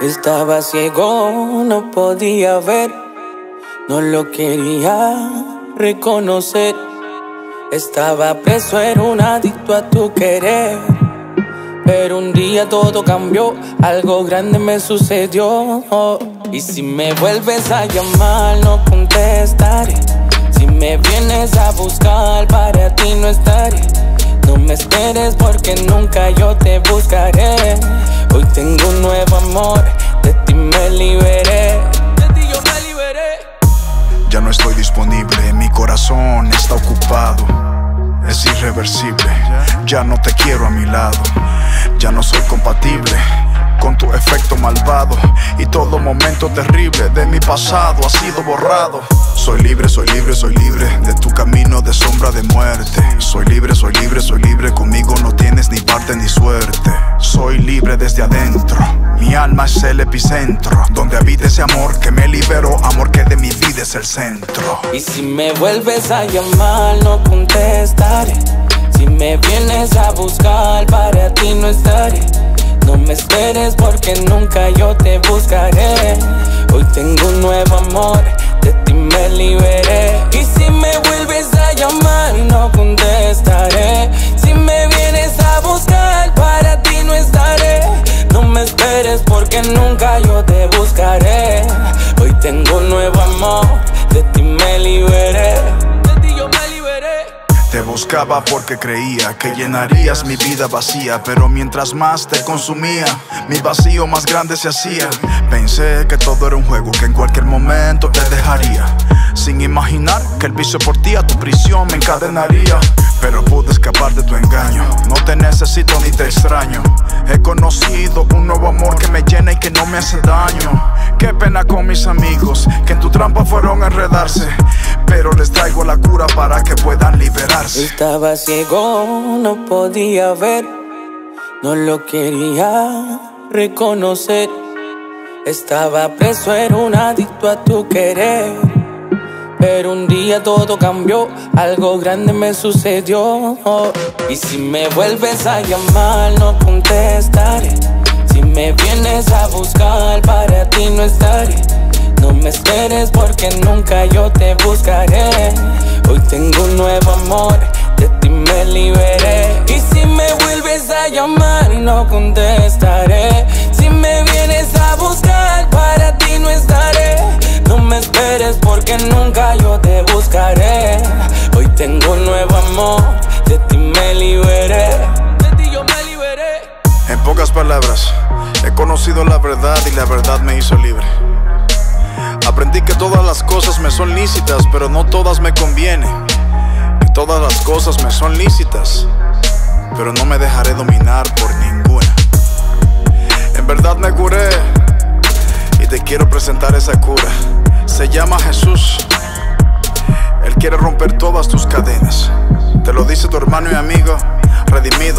Estaba ciego, no podía ver, no lo quería reconocer. Estaba preso, era un adicto a tu querer. Pero un día todo cambió, algo grande me sucedió. Y si me vuelves a llamar, no contestaré. Si me vienes a buscar, para ti no estaré. No me esperes porque nunca yo te buscaré. Hoy tengo un nuevo amor, de ti me liberé. De ti yo me liberé. Ya no estoy disponible, mi corazón está ocupado. Es irreversible, ya no te quiero a mi lado. Ya no soy compatible con tu efecto malvado y todo momento terrible de mi pasado ha sido borrado. Soy libre, soy libre, soy libre de tu camino de sombra de muerte. Soy libre, soy libre, soy libre, conmigo no tienes ni parte ni suerte. Soy libre desde adentro, mi alma es el epicentro, donde habita ese amor que me liberó, amor que de mi vida es el centro. Y si me vuelves a llamar, no contestaré. Si me vienes a buscar, para ti no estaré. No me esperes porque nunca yo te buscaré. Hoy tengo un nuevo amor, de ti me liberé. Y si me vuelves a llamar, no contestaré. Si me vienes a buscar, para ti no estaré. No me esperes porque nunca yo te buscaré. Hoy tengo un nuevo amor, de ti me liberé. Buscaba porque creía que llenarías mi vida vacía, pero mientras más te consumía, mi vacío más grande se hacía. Pensé que todo era un juego que en cualquier momento te dejaría, sin imaginar que el vicio por ti a tu prisión me encadenaría. Pero pude escapar de tu engaño, no te necesito ni te extraño. He conocido un nuevo amor que me llena y que no me hace daño. Qué pena con mis amigos que trampa fueron a enredarse, pero les traigo la cura para que puedan liberarse. Estaba ciego, no podía ver, no lo quería reconocer. Estaba preso, era un adicto a tu querer. Pero un día todo cambió, algo grande me sucedió. Y si me vuelves a llamar, no contestaré. Si me vienes a buscar, para ti no estaré. No me esperes porque nunca yo te buscaré. Hoy tengo un nuevo amor, de ti me liberé. Y si me vuelves a llamar, no contestaré. Si me vienes a buscar, para ti no estaré. No me esperes porque nunca yo te buscaré. Hoy tengo un nuevo amor, de ti me liberé. De ti yo me liberé. En pocas palabras, he conocido la verdad y la verdad me hizo libre. Aprendí que todas las cosas me son lícitas, pero no todas me convienen. Que todas las cosas me son lícitas, pero no me dejaré dominar por ninguna. En verdad me curé y te quiero presentar esa cura. Se llama Jesús. Él quiere romper todas tus cadenas. Te lo dice tu hermano y amigo, redimido,